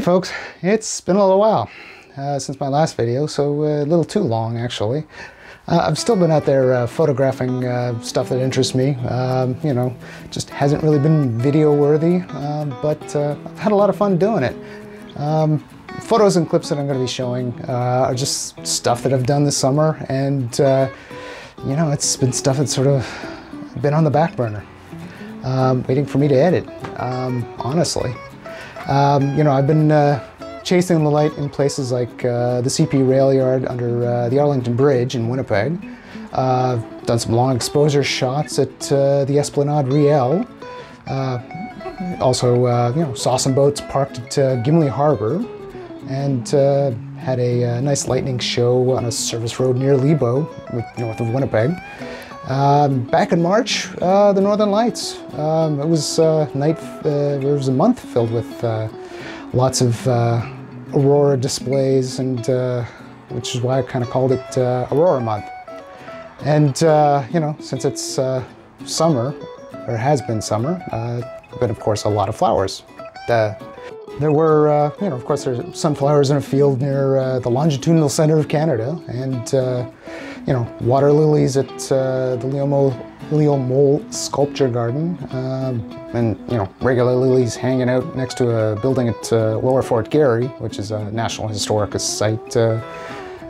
Hey folks, it's been a little while uh, since my last video, so uh, a little too long actually. Uh, I've still been out there uh, photographing uh, stuff that interests me. Um, you know, just hasn't really been video worthy, uh, but I've had a lot of fun doing it. Um, photos and clips that I'm going to be showing are just stuff that I've done this summer, and you know, it's been stuff that's sort of been on the back burner, um, waiting for me to edit, um, honestly. Um, you know, I've been uh, chasing the light in places like uh, the CP rail yard under uh, the Arlington Bridge in Winnipeg. Uh, done some long exposure shots at uh, the Esplanade Riel. Uh, also, you know, saw some boats parked at Gimli Harbor and had a nice lightning show on a service road near Libau, north of Winnipeg. Um, back in March, uh, the Northern Lights. Um, it was uh, night. Uh, it was a month filled with uh, lots of uh, aurora displays, and which is why I kind of called it Aurora Month. And you know, since it's summer, or has been summer, but of course a lot of flowers. there were, you know, of course, there's sunflowers in a field near the longitudinal center of Canada, and you know, water lilies at uh, the Leo Mol, Leo Mol Sculpture Garden, um, and you know, regular lilies hanging out next to a building at uh, Lower Fort Garry, which is a National Historic Site uh,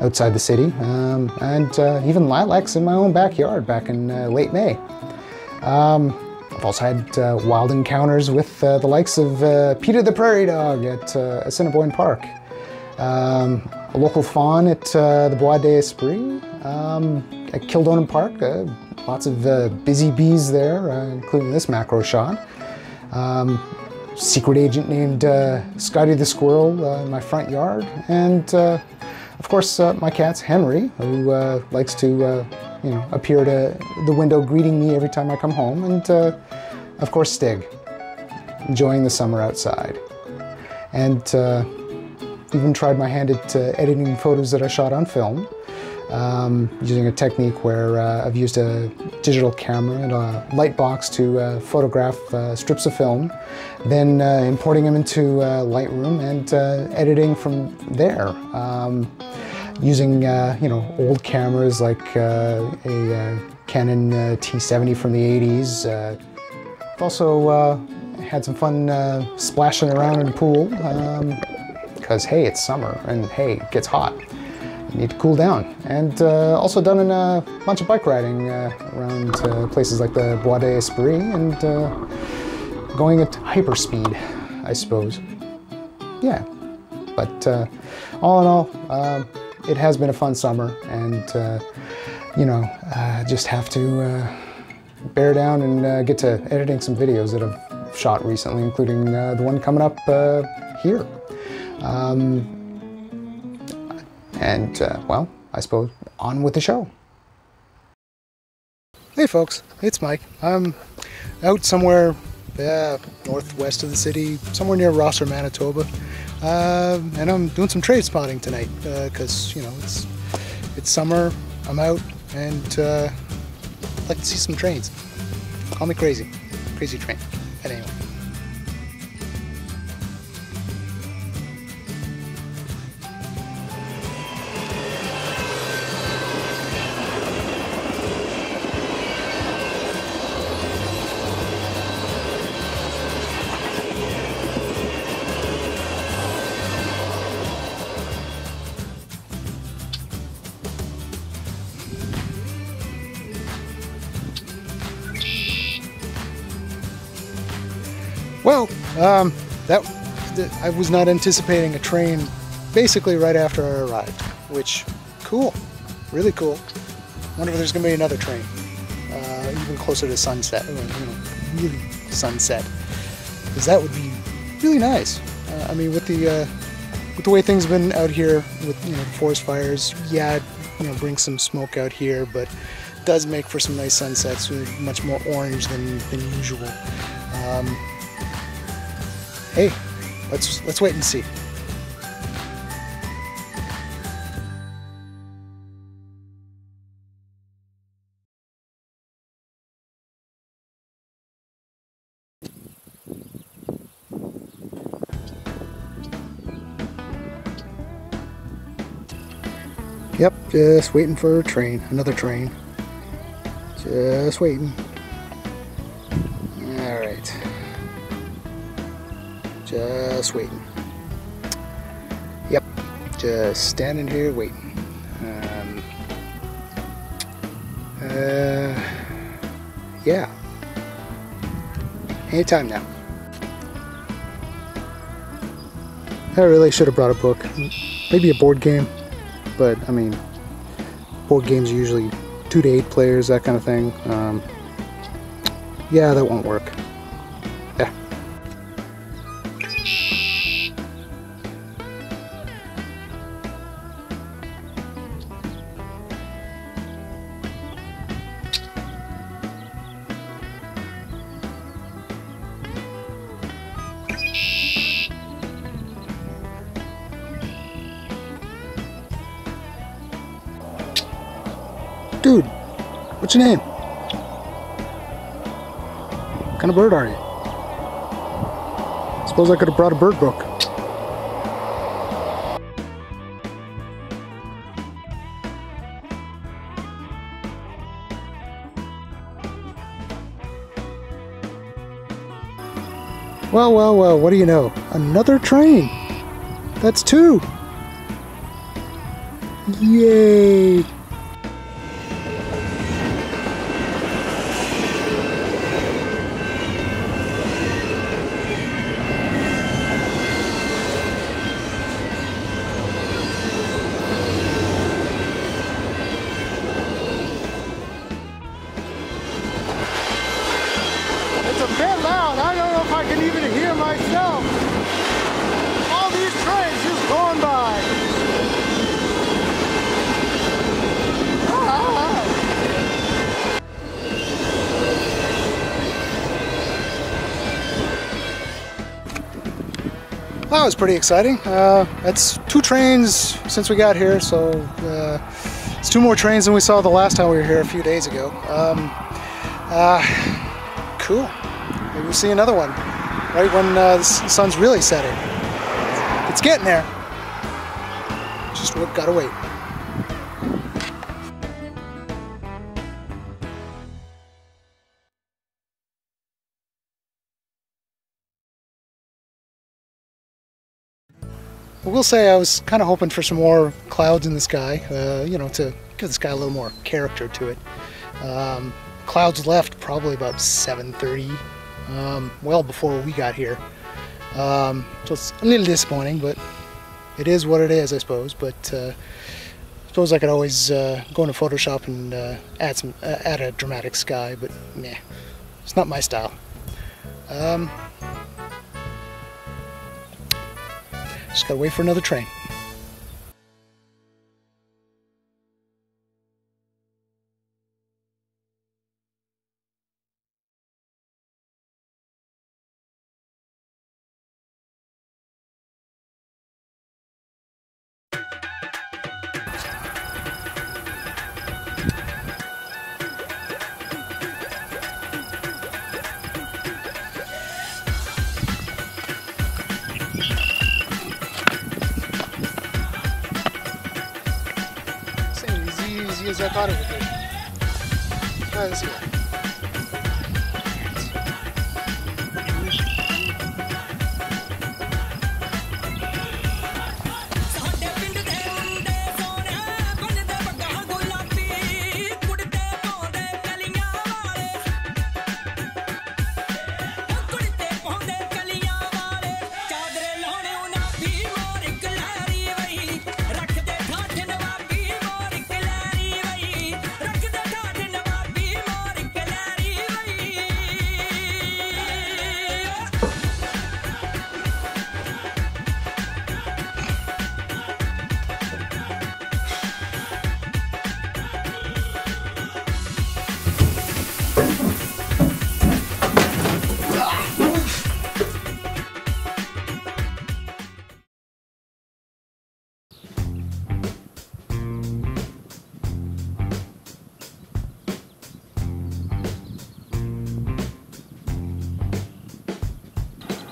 outside the city, um, and uh, even lilacs in my own backyard back in uh, late May. Um, I've also had uh, wild encounters with the likes of Peter the Prairie Dog at Assiniboine Park. Um, a local fawn at the Bois d'Esprit, um, at Kildonan Park. Uh, lots of uh, busy bees there, uh, including this macro shot. Um, secret agent named uh, Scotty the Squirrel uh, in my front yard. And of course, my cat's Henry, who likes to you know, appear to the window greeting me every time I come home. And of course, Stig, enjoying the summer outside. And even tried my hand at uh, editing photos that I shot on film. Um, using a technique where uh, I've used a digital camera and a light box to uh, photograph uh, strips of film, then uh, importing them into uh, Lightroom and editing from there. Um, using you know old cameras like a Canon T70 from the 80s. I've also had some fun splashing around in the pool. Um, because hey, it's summer and hey, it gets hot. Need to cool down. And uh, also done in a bunch of bike riding uh, around uh, places like the Bois d'Esprit and uh, going at hyperspeed, I suppose. Yeah, but all in all, um, it has been a fun summer and you know, just have to bear down and get to editing some videos that I've shot recently, including the one coming up here. Um, and, uh, well, I suppose on with the show. Hey folks, it's Mike. I'm out somewhere uh, northwest of the city, somewhere near Rosser, Manitoba. Uh, and I'm doing some trade spotting tonight because, uh, you know, it's, it's summer, I'm out, and uh, I'd like to see some trains. Call me crazy. Crazy train. But anyway. Well, um, that I was not anticipating a train basically right after I arrived, which cool, really cool. Wonder if there's gonna be another train, uh, even closer to sunset, you know, really sunset, because that would be really nice. Uh, I mean, with the uh, with the way things have been out here with you know forest fires, yeah, you know, bring some smoke out here, but does make for some nice sunsets, much more orange than, than usual. Um, hey, let's let's wait and see. Yep, just waiting for a train, another train. Just waiting. Just waiting. Yep, just standing here waiting. Um, uh, yeah. Anytime now. I really should have brought a book. Maybe a board game. But, I mean, board games are usually two to eight players, that kind of thing. Um, yeah, that won't work. Dude, what's your name? What kind of bird are you? Suppose I could have brought a bird book. Well, well, well, what do you know? Another train! That's two! Yay! Loud. I don't know if I can even hear myself. All these trains just going by. Ah. That was pretty exciting. Uh, that's two trains since we got here, so uh, it's two more trains than we saw the last time we were here a few days ago. Um, uh, cool. We'll see another one right when uh, the sun's really setting. It's getting there. Just gotta wait. I will say I was kind of hoping for some more clouds in the sky, uh, you know, to give the sky a little more character to it. Um, clouds left probably about 7.30, um, well before we got here. Um, so it's a little disappointing, but it is what it is, I suppose. But uh, I suppose I could always uh, go into Photoshop and uh, add some, uh, add a dramatic sky, but nah, it's not my style. Um, just gotta wait for another train. Easy as I thought it would be. This here.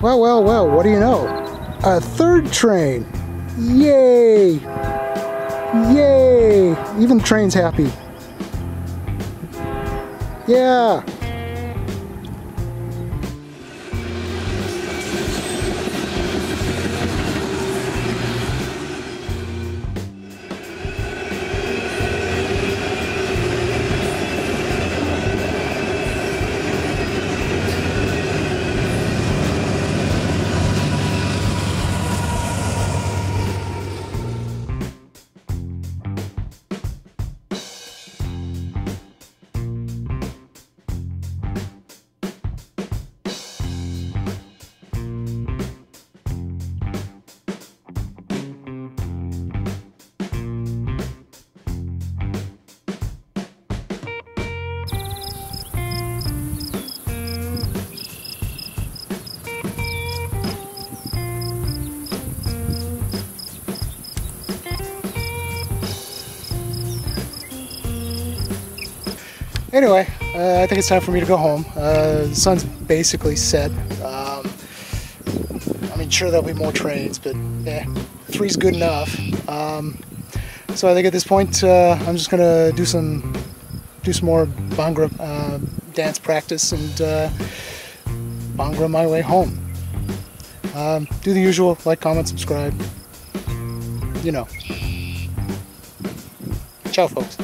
Well, well, well, what do you know? A third train! Yay! Yay! Even the train's happy. Yeah! Anyway, uh, I think it's time for me to go home. Uh, the sun's basically set. Um, I mean, sure there'll be more trains, but yeah, three's good enough. Um, so I think at this point, uh, I'm just gonna do some do some more Bhangra uh, dance practice and uh, Bhangra my way home. Um, do the usual, like, comment, subscribe. You know. Ciao, folks.